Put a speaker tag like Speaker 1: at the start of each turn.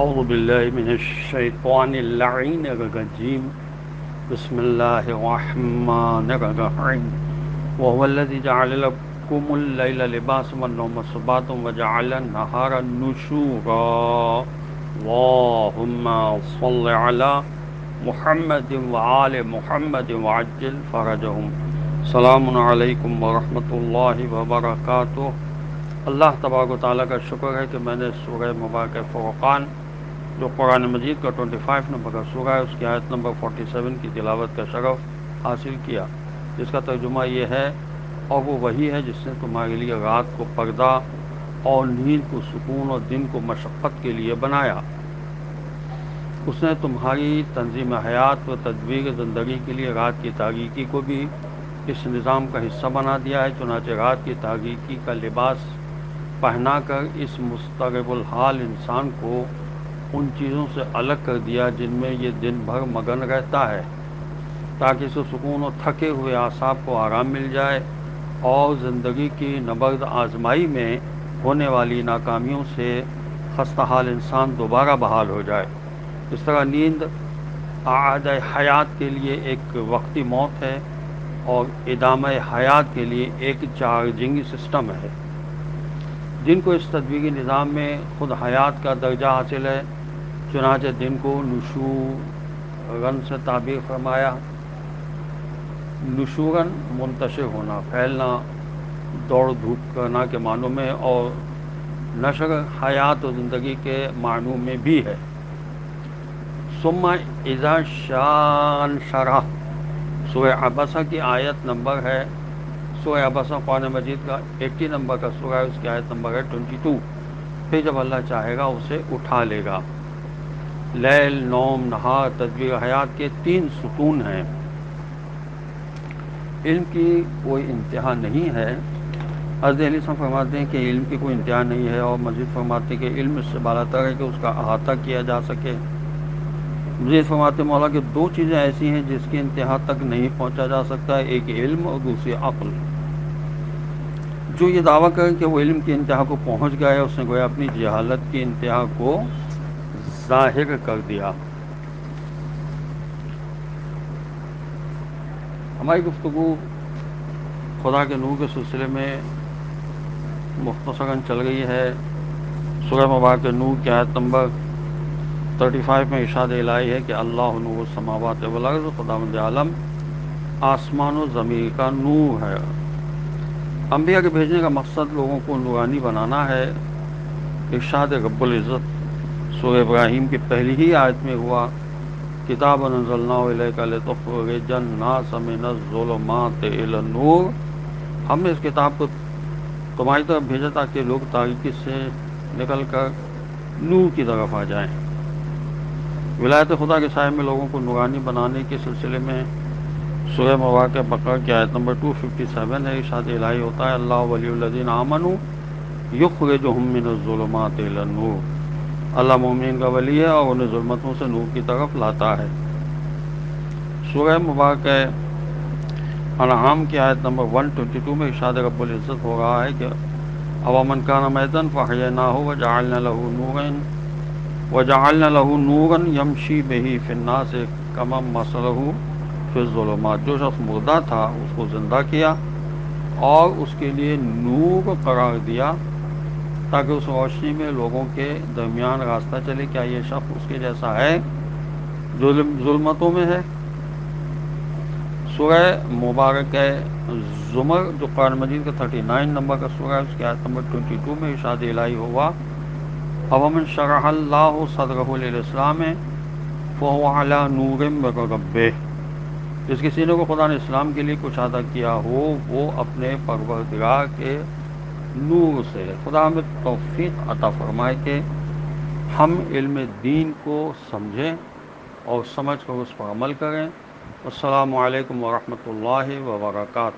Speaker 1: अज़बिल्लिमिनशैतानिल्लईनरजीम बसमिल्लाहिर्रहमानिर्रहीम वहुवल्लज़ी जअल लकुमुल-लैला लिबासन वन-नौम सुबातुम व जअल अन-नहारा नुशूरा अल्लाहुम्मा सल्लि अला मुहम्मदिन व आलि मुहम्मदिन व अज्जिल फरजहुम सलामुन अलैकुम व रहमतुल्लाहि व बरकातुहू अल्लाह तबारक ताली का शुक्र है कि मैंने सूरह मुबारक फ़ुरक़ान जो कुरान मजीद का 25 नंबर का सूरह है, उसकी आयत नंबर 47 की तिलावत का शरफ हासिल किया। जिसका तर्जुमा ये है, और वो वही है जिसने तुम्हारे लिए रात को पर्दा और नींद को सुकून और दिन को मशक्क़त के लिए बनाया। उसने तुम्हारी तंजीम हयात व तदबीर ज़िंदगी के लिए रात की तारीकी को भी इस निज़ाम का हिस्सा बना दिया है। चुनाचे रात की तारीकी का लिबास पहना कर इस मुस्तरबुल हाल इंसान को उन चीज़ों से अलग कर दिया जिनमें ये दिन भर मगन रहता है, ताकि इसे सुकून और थके हुए आसाब को आराम मिल जाए और ज़िंदगी की नबर्द आजमाई में होने वाली नाकामियों से खस्ता हाल इंसान दोबारा बहाल हो जाए। इस तरह नींद आद हयात के लिए एक वक्ती मौत है और इदाम हयात के लिए एक चार्जिंग सिस्टम है। जिनको इस तदबीरी निज़ाम में ख़ुद हयात का दर्जा हासिल है चुनाचे दिन को नशूरन से ताबीर फरमाया। नशूरन मुंतशिर होना, फैलना, दौड़ धूप करना के मानों में और नशर हयात और ज़िंदगी के मानों में भी है। सुम्मा इज़ा शान शराह सुरह अबसा की आयत नंबर है। सूर्य अबसा कुरान मजीद का 80 नंबर का सूर्य है, उसकी आयत नंबर है 22 फिर जब अल्लाह चाहेगा, उसे उठा लेगा। लैल, नोम नहार तदबीर हयात के तीन सुतून हैं। इल्म की कोई इंतहा नहीं है। अजल फरमाते हैं कि इल्म की कोई इंतहा नहीं है और मजीद फरमाते हैं कि इल्म इससे बालातर है कि उसका अहाता किया जा सके। मजीद फरमाते मौला, कि दो चीज़ें ऐसी हैं जिसकी इंतहा तक नहीं पहुँचा जा सकता। एक इल्म और दूसरी अक्ल। जो ये दावा करें कि वो इल्म की इंतहा को पहुँच गया है, उसने गोया अपनी जहालत की इंतहा को ज़ाहिर कर दिया। हमारी गुफ्तु खुदा के नूर के सिलसिले में मुख्तसरन चल रही है। सूर्य मुबारक नूर की आयत नंबर 35 में इशाद इलाई है कि अल्लाह नूर समावत वलर्ज़ खुदा आलम, आसमान ज़मीर का नूर है। अम्बिया के भेजने का मकसद लोगों को नूरानी बनाना है। इर्शाद रब्बुल्ज़त सो इब्राहिम की पहली ही आयत में हुआ, किताब नूर हमने इस किताब को तुम्हारी तरफ़ भेजा ताकि लोग तारीकी से निकल कर नूर की तरफ़ आ जाएँ। विलायत खुदा के साय में लोगों को नूरानी बनाने के सिलसिले में सूर्य मवाक़ बकर की आयत नंबर 257 है इशाद इलाही होता है, अल्लाह वलीदीन आमनु युखरे जो हममिनज़ुलमात नूर अल्लाह मोमिन का वली है और उन्हें जुलमतों से नूर की तरफ़ लाता है। सूर्य मुबारक अनाम की आयत नंबर 122 में इशाद रब्बुल्ज़त हो रहा है कि अवामन का नमैदन फ़ाह ना हो व जाल लहू नूरन, व जाल लहू नूरन यमशी बही फ़िन्ना से कमम मसलहू फिजुलमात जो शख्स मुर्दा था, उसको ज़िंदा किया और उसके लिए नूर करार दिया। ताकि उस रोशनी में लोगों के दरमियान रास्ता चले। क्या ये शख्स उसके जैसा है? जुल्मतों में है। सुरह मुबारक है। ज़ुमर, जो कुरान मजीद का 39 नंबर का सूरह है, उसके आयत नंबर 22 में इशाद इलाही हुआ। अवमन शरह सदरस्लाम फ़ला नूर रब जिस किसी ने को खुदा ने इस्लाम के लिए कुछ अदा किया हो, वो अपने परवरदिगार के नूर से। खुदा हमें तोफ़ी अता फरमाए कि हम इल्म दीन को समझें और समझ कर उस पर अमल करें। असलकम वरहमल वर्का